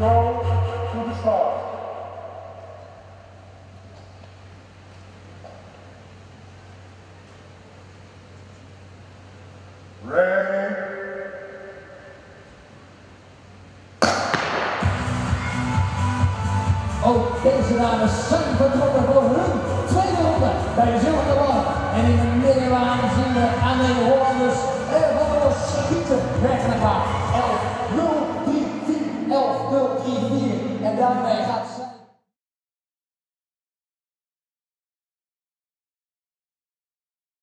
Go start. Ook deze dames zijn vertrokken voor hun tweede ronde bij dezelfde bal. En in de middenbaan zien we aan de wat ervan schieten weg elkaar. self will defeat, and I may have